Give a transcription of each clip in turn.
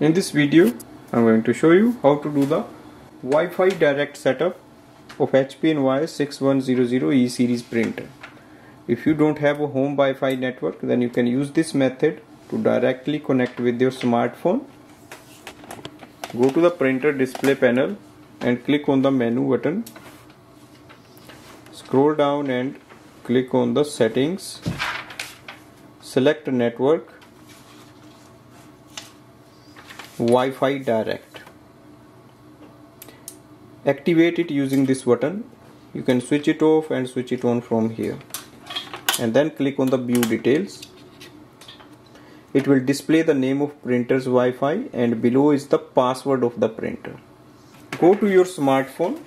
In this video, I'm going to show you how to do the Wi-Fi direct setup of HP Envy 6100E series printer. If you don't have a home Wi-Fi network, then you can use this method to directly connect with your smartphone. Go to the printer display panel and click on the menu button. Scroll down and click on the settings. Select network Wi-Fi direct. Activate it using this button. You can switch it off and switch it on from here. And then click on the view details. It will display the name of printer's Wi-Fi and below is the password of the printer. Go to your smartphone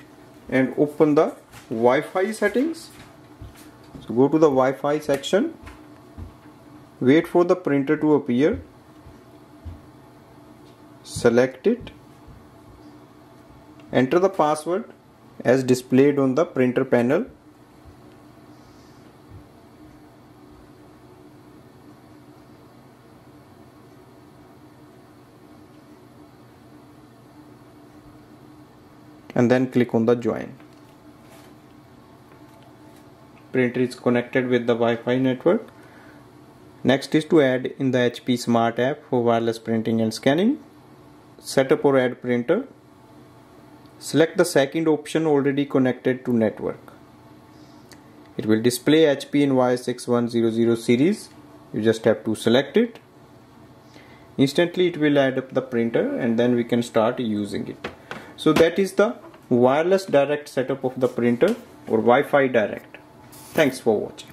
and open the Wi-Fi settings. So go to the Wi-Fi section. Wait for the printer to appear select it enter the password as displayed on the printer panel. And then click on the join. Printer is connected with the Wi-Fi network. Next is to add in the HP smart app for wireless printing and scanning setup or add printer select the second option already connected to network. It will display HP Envy 6100 series. You just have to select it. Instantly it will add up the printer and then we can start using it. So that is the wireless direct setup of the printer or Wi-Fi direct. Thanks for watching